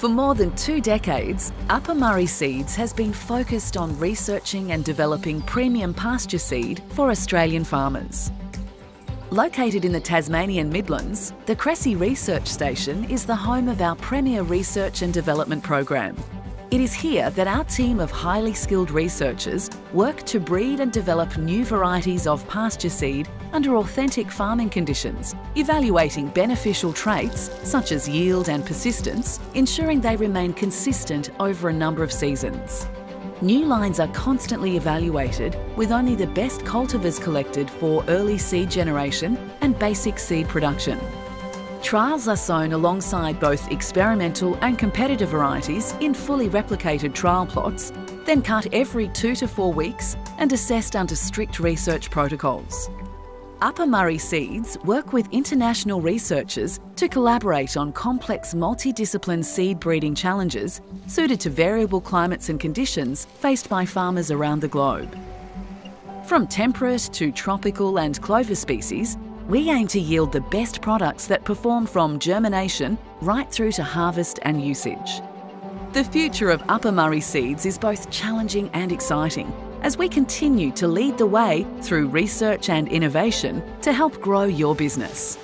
For more than two decades, Upper Murray Seeds has been focused on researching and developing premium pasture seed for Australian farmers. Located in the Tasmanian Midlands, the Cressy Research Station is the home of our premier research and development program. It is here that our team of highly skilled researchers work to breed and develop new varieties of pasture seed under authentic farming conditions, evaluating beneficial traits such as yield and persistence, ensuring they remain consistent over a number of seasons. New lines are constantly evaluated with only the best cultivars collected for early seed generation and basic seed production. Trials are sown alongside both experimental and competitive varieties in fully replicated trial plots, then cut every two to four weeks and assessed under strict research protocols. Upper Murray Seeds work with international researchers to collaborate on complex multidiscipline seed breeding challenges suited to variable climates and conditions faced by farmers around the globe. From temperate to tropical and clover species, we aim to yield the best products that perform from germination right through to harvest and usage. The future of Upper Murray Seeds is both challenging and exciting as we continue to lead the way through research and innovation to help grow your business.